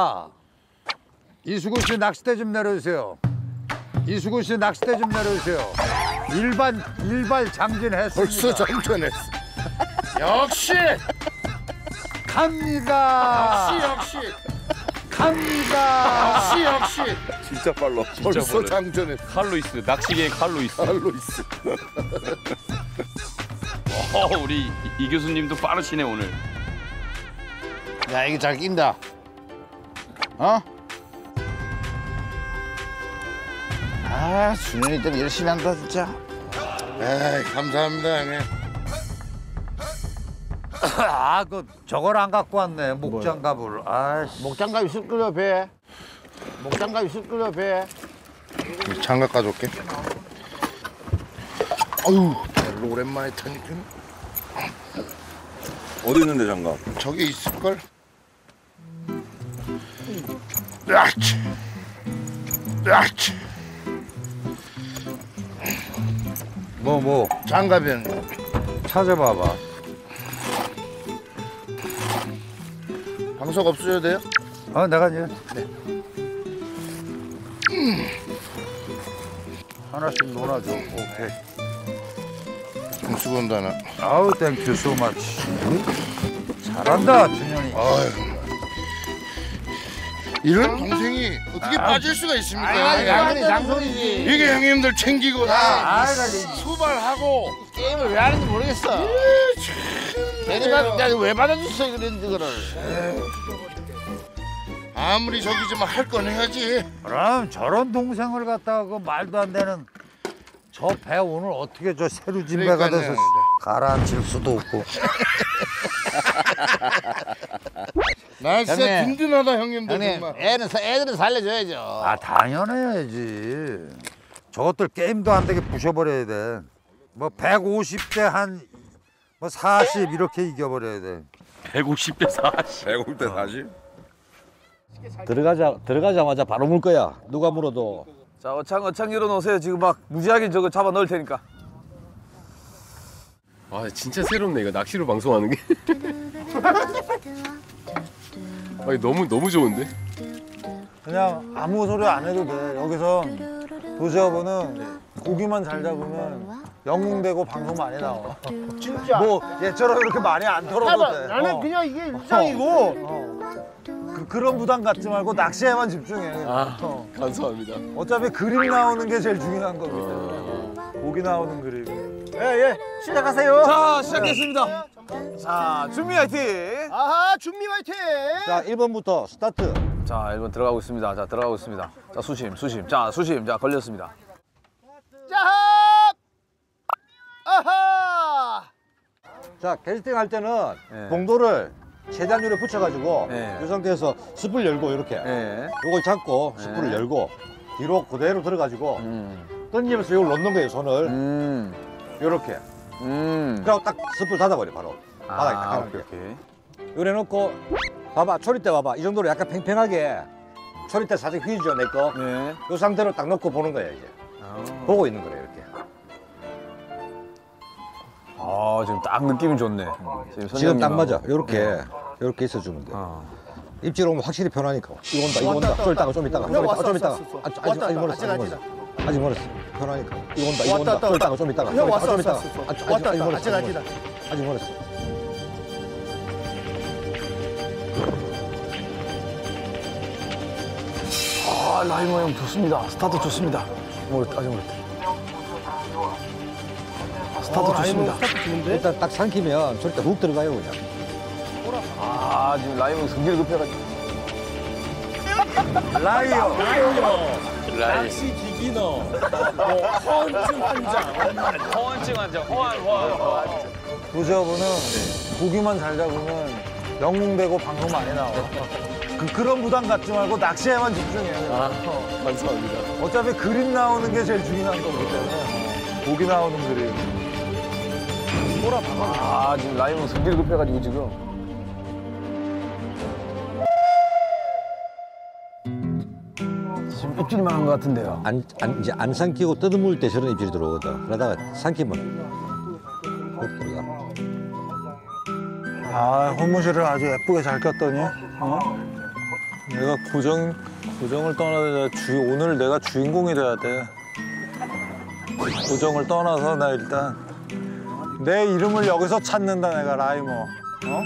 아, 이수근 씨 낚싯대 좀 내려주세요. 이수근 씨 낚싯대 좀 내려주세요. 일반 일발 장진했습니다. 벌써 장전했어. 역시 갑니다. 역시 갑니다. 역시 역시 진짜 빨라. 벌써 빨라. 장전했어. 칼로이스 낚시계의 칼로이스. 알로 있어. 어, 우리 이, 이 교수님도 빠르시네 오늘. 야 이게 잘 낀다. 어? 아 준현이들 열심히 한다 진짜. 에이 감사합니다 형님. 아, 그 저걸 안 갖고 왔네. 목장갑을. 아씨. 목장갑 있을 거려 배. 목장갑 있을 거려 배. 장갑 가져올게. 아유 별로 오랜만에 타니까 어디 있는데 장갑? 저기 있을 걸. 야치. 야치. 뭐 뭐. 장갑이 형님. 찾아봐봐. 방석 없어져야 돼요? 어, 내가 이제. 하나씩 놀아줘. 오케이. 방수 본다나. 아우, thank you much. 잘한다, 준현이. 아유. 이런 동생이 어떻게 빠질 수가 있습니까? 아, 당연히 잔소리지. 이게 형님들 챙기고 다 아, 나 수발하고 게임을 왜 하는지 모르겠어. 괜히 받, 내가 왜 받아줬어 이런 이거를. 아무리 저기지만 할 건 해야지. 그럼 저런 동생을 갖다가 그 말도 안 되는 저 배 오늘 어떻게 저 배가 돼서 그러니까요. 가라앉힐 수도 없고. 나 진짜 형님. 든든하다 형님들 형님, 정말. 애는 사- 애들은 살려줘야죠. 아, 당연해야지. 저것들 게임도 안 되게 부셔버려야 돼. 뭐 150대 한 뭐 40 이렇게 이겨버려야 돼. 150대 40. 150대 40? 들어가자 들어가자마자 바로 물 거야. 누가 물어도 자 어창 어창 열어놓으세요 지금 막 무지하게 저거 잡아 넣을 테니까 아 진짜 새롭네 이거 낚시로 방송하는 게. 아니 너무 너무 좋은데? 그냥 아무 소리 안 해도 돼. 여기서 도시어부는 고기만 잘 잡으면 영웅되고 방송 많이 나와. 진짜. 뭐 얘처럼 이렇게 많이 안 털어도 돼. 나는 어. 그냥 이게 일상이고. 어. 그, 그런 부담 갖지 말고 낚시에만 집중해. 아 어. 감사합니다. 어차피 그림 나오는 게 제일 중요한 거기 때문에. 고기 나오는 그림. 예, 예. 시작하세요. 자 시작했습니다 자 준비 화이팅 아하, 준비 화이팅! 자 1번부터 스타트. 자 1번 들어가고 있습니다 자 들어가고 있습니다 자 수심 수심 자 수심 자 걸렸습니다 자, 아하! 자 캐스팅 할 때는 예. 봉도를 최단율에 붙여가지고 예. 이 상태에서 숯불 열고 이렇게 예. 요걸 잡고 숯불을 예. 열고 뒤로 그대로 들어가지고 음. 던지면서 이걸 넣는 거예요 손을 음. 요렇게. 음. 그리고 딱 숯불 닫아버려 바로. 바닥에 딱 아, 하는 오케이 게 오케이. 요래 놓고 봐봐 초리대 봐봐. 이 정도로 약간 팽팽하게. 초리대 살짝 휘죠 내거 네. 요 상태로 딱 넣고 보는 거예요 이제 아. 보고 있는 거예요 이렇게. 아 지금 딱 느낌이 좋네. 지금 딱 선장님하고. 맞아. 요렇게. 요렇게 있어주면 돼. 어. 입질 오면 확실히 편하니까. 이거 온다 이거 온다. 좀 있다가 좀 있다가. 좀 있다가. 좀 있다가 아직 아직 아직 멀었어 아직 멀었어 아직 멀었어 편하니까. 이거 온다 이거 온다. 좀 있다가 좀 있다가. 좀 있다가 좀 있다가. 아직 아직 아직 멀었어 아직. 멀었어 아직 멀었어. 아 라이머 형 좋습니다. 스타트 좋습니다. 멀었 아직 멀었다. 스타트 좋습니다. 일단 딱 삼키면 절대 훅 들어가요 그냥. 아 지금 라이머 형 성질이 급해가지고 라이어. 낚시 beginner. 허언증 환자. 허언증 환자 허안 허안. 도시어부는 고기만 잘 잡으면 영웅되고 방송 많이 나와. 그, 그런 부담 갖지 말고 낚시에만 집중해. 아 어. 감사합니다. 어차피 그림 나오는 게 제일 중요한 거기 때문에. 고기 나오는 그림. 아 지금 라이머 형 승기를 급해가지고 지금 지금 입질만 한 것 같은데요 안, 안 이제 안 삼키고 뜯어물 때 저런 입질이 들어오거든 그러다가 삼키면 훅 들어가 아, 호무실을 아주 예쁘게 잘 꼈더니. 어? 내가 고정 고정을 떠나서 주 오늘 내가 주인공이 돼야 돼. 고정을 떠나서 나 일단 내 이름을 여기서 찾는다 내가 라이머. 어?